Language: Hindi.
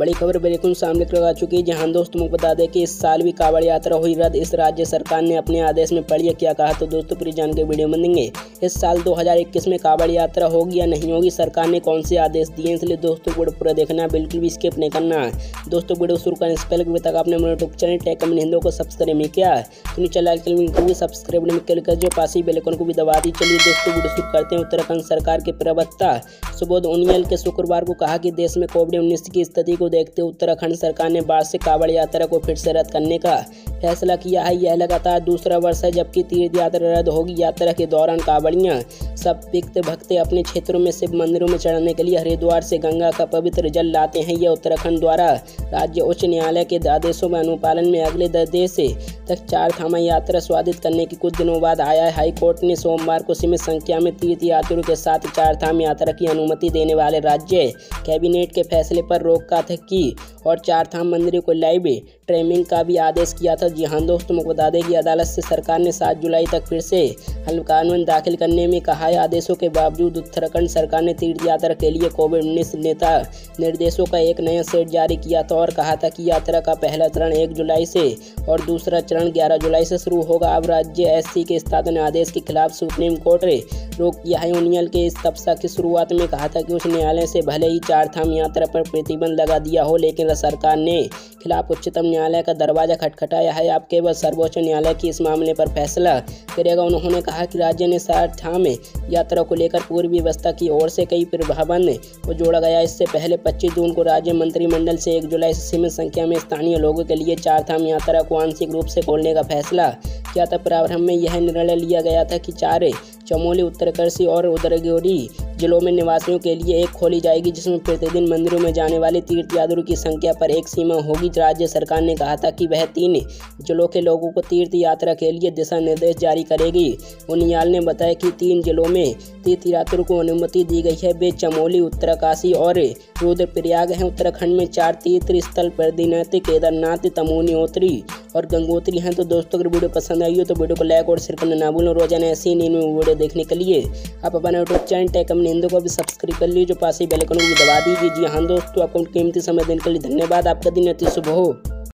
बड़ी खबर बिल्कुल सामने लगा चुकी है, जहाँ दोस्तों तुमको बता दें कि इस साल भी कावड़ यात्रा हुई। रद्द इस राज्य सरकार ने अपने आदेश में पढ़िए क्या कहा तो दोस्तों, पूरी जानकारी वीडियो में देंगे। इस साल 2021 में कावड़ यात्रा होगी या नहीं होगी, सरकार ने कौन से आदेश दिए इसलिए दोस्तों वीडियो पूरा देखना, बिल्कुल भी स्किप नहीं करना। दोस्तों, वीडियो शुरू करने से पहले अभी तक आपने यूट्यूब चैनल टेक हिंदू को सब्सक्राइब नहीं किया तो लाल कलर में सब्सक्राइब में क्लिक कर जो पासी बेलकन को भी दबा दी चलिए दोस्तों, वीडियो शुरू करते हैं। उत्तराखंड सरकार के प्रवक्ता सुबोध उनियल के शुक्रवार को कहा कि देश में कोविड उन्नीस की स्थिति को देखते उत्तराखंड सरकार ने वार्षिक कावड़ यात्रा को फिर से रद्द करने का फैसला किया है। यह लगातार दूसरा वर्ष है जबकि तीर्थ यात्रा रद्द होगी। यात्रा के दौरान कावड़ियाँ सब पिक्त भक्त अपने क्षेत्रों में शिव मंदिरों में चढ़ने के लिए हरिद्वार से गंगा का पवित्र जल लाते हैं। यह उत्तराखंड द्वारा राज्य उच्च न्यायालय के आदेशों में अनुपालन में अगले दस देश से तक चार धामा यात्रा स्वादित करने की कुछ दिनों बाद आया है। हाईकोर्ट ने सोमवार को सीमित संख्या में तीर्थ यात्रियों के साथ चार धाम यात्रा की अनुमति देने वाले राज्य कैबिनेट के फैसले पर रोक का था की और चार धाम मंदिरों को लाइव ट्रेमिंग का भी आदेश किया था। जी हाँ दोस्तों को बता दें कि अदालत से सरकार ने सात जुलाई तक फिर से हल कानून दाखिल करने में कहा है। आदेशों के बावजूद उत्तराखंड सरकार ने तीर्थ यात्रा के लिए कोविड उन्नीस नेता निर्देशों का एक नया सेट जारी किया था और कहा था कि यात्रा का पहला चरण एक जुलाई से और दूसरा चरण ग्यारह जुलाई से शुरू होगा। अब राज्य एस के स्थापन आदेश के खिलाफ सुप्रीम कोर्ट ने रोक किया है। यूनियल के इस तबसा की शुरुआत में कहा था कि उस न्यायालय से भले ही चार धाम यात्रा पर प्रतिबंध लगा दिया हो, लेकिन सरकार ने। खिलाफ उच्चतम न्यायालय का दरवाज़ा खटखटाया है। अब केवल सर्वोच्च न्यायालय की इस मामले पर फैसला करेगा। उन्होंने कहा कि राज्य ने चार धाम यात्रा को लेकर पूरी व्यवस्था की ओर से कई प्रभावन को जोड़ा गया। इससे पहले 25 जून को राज्य मंत्रिमंडल से एक जुलाई से सीमित संख्या में स्थानीय लोगों के लिए चार धाम यात्रा को आंशिक रूप से खोलने का फैसला किया था। प्रारंभ में यह निर्णय लिया गया था कि चार चमोली उत्तरकर्षी और उदरगोरी जिलों में निवासियों के लिए एक खोली जाएगी, जिसमें प्रतिदिन मंदिरों में जाने वाले तीर्थ यात्रियों की संख्या पर एक सीमा होगी। राज्य सरकार ने कहा था कि वह तीन जिलों के लोगों को तीर्थ यात्रा के लिए दिशा निर्देश जारी करेगी। उनियाल ने बताया कि तीन जिलों में तीर्थ यात्रियों को अनुमति दी गई है। वे चमोली, उत्तरकाशी और रुद्रप्रयाग हैं। उत्तराखंड में चार तीर्थ स्थल बद्रीनाथ केदारनाथ तमोनीहोत्री और गंगोत्री हैं तो दोस्तों, अगर वीडियो पसंद आई हो तो वीडियो को लाइक और शेयर करना ना भूलें। रोज़ाना ऐसी नई वीडियो देखने के लिए आप अपना यूट्यूब चैनल टेक अपने हिंदू को भी सब्सक्राइब कर लीजिए। जो पास ही बेलकन को भी दबा दीजिए। जी हाँ दोस्तों, आपको कीमती समय देने के लिए धन्यवाद। आपका दिन अति शुभ हो।